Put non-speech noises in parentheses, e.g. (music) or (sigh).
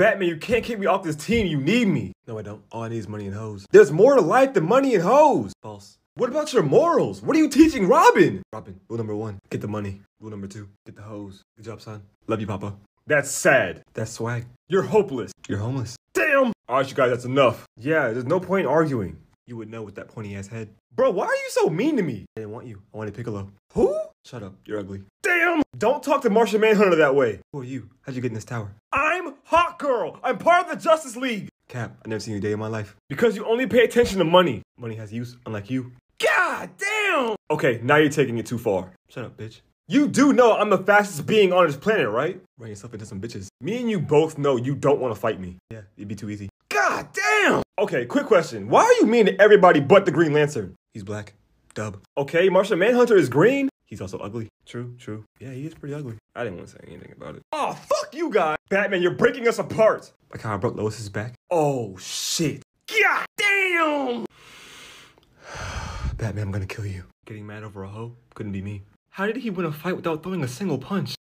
Batman, you can't kick me off this team. You need me. No, I don't. All I need is money and hoes. There's more to life than money and hoes. False. What about your morals? What are you teaching Robin? Robin, rule number one, get the money. Rule number two, get the hoes. Good job, son. Love you, Papa. That's sad. That's swag. You're hopeless. You're homeless. Damn! Alright, you guys, that's enough. Yeah, there's no point arguing. You would know with that pointy ass head. Bro, why are you so mean to me? I didn't want you. I wanted Piccolo. Who? Shut up. You're ugly. Damn! Don't talk to Martian Manhunter that way. Who are you? How'd you get in this tower? I'm Hawk Girl. I'm part of the Justice League. Cap, I never seen you a day in my life. Because you only pay attention to money. Money has use, unlike you. God damn! Okay, now you're taking it too far. Shut up, bitch. You do know I'm the fastest being on this planet, right? Run yourself into some bitches. Me and you both know you don't want to fight me. Yeah, it'd be too easy. God damn! Okay, quick question. Why are you mean to everybody but the Green Lantern? He's black. Dub. Okay, Martian Manhunter is green. He's also ugly. True, true. Yeah, he is pretty ugly. I didn't want to say anything about it. Oh, fuck you guys! Batman, you're breaking us apart! Like how I broke Lois's back. Oh, shit. God damn! (sighs) Batman, I'm gonna kill you. Getting mad over a hoe? Couldn't be me. How did he win a fight without throwing a single punch?